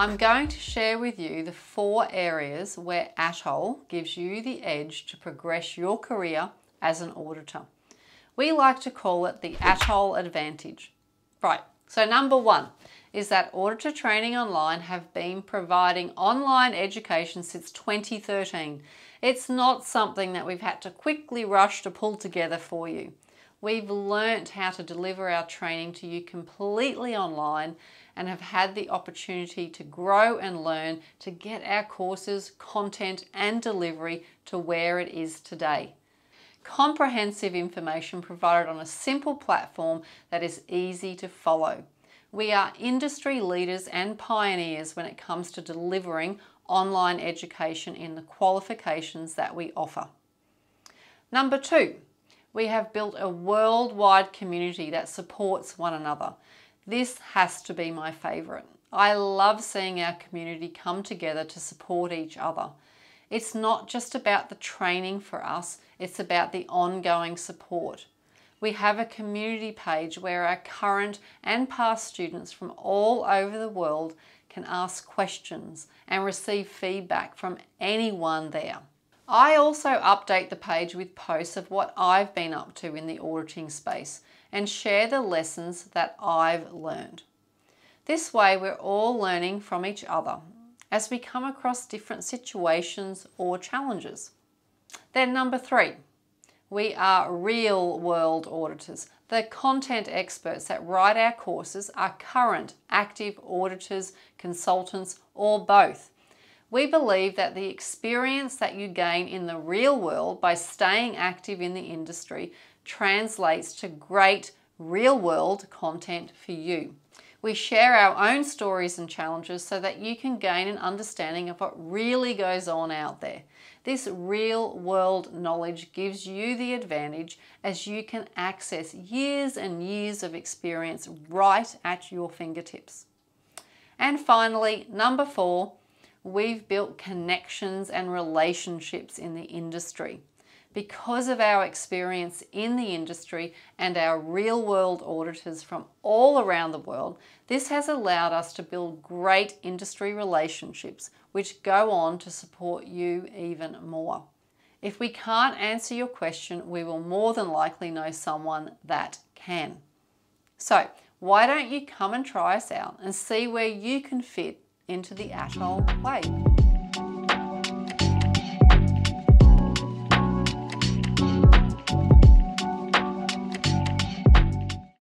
I'm going to share with you the four areas where ATOL gives you the edge to progress your career as an auditor. We like to call it the ATOL advantage. Right, so number one is that Auditor Training Online have been providing online education since 2013. It's not something that we've had to quickly rush to pull together for you. We've learnt how to deliver our training to you completely online and have had the opportunity to grow and learn to get our courses, content and delivery to where it is today. Comprehensive information provided on a simple platform that is easy to follow. We are industry leaders and pioneers when it comes to delivering online education in the qualifications that we offer. Number two, we have built a worldwide community that supports one another. This has to be my favourite. I love seeing our community come together to support each other. It's not just about the training for us, it's about the ongoing support. We have a community page where our current and past students from all over the world can ask questions and receive feedback from anyone there. I also update the page with posts of what I've been up to in the auditing space and share the lessons that I've learned. This way we're all learning from each other as we come across different situations or challenges. Then number three, we are real world auditors. The content experts that write our courses are current, active auditors, consultants, or both. We believe that the experience that you gain in the real world by staying active in the industry translates to great real world content for you. We share our own stories and challenges so that you can gain an understanding of what really goes on out there. This real world knowledge gives you the advantage as you can access years and years of experience right at your fingertips. And finally, number four, we've built connections and relationships in the industry. Because of our experience in the industry and our real world auditors from all around the world, this has allowed us to build great industry relationships which go on to support you even more. If we can't answer your question, we will more than likely know someone that can. So, why don't you come and try us out and see where you can fit into the ATOL way.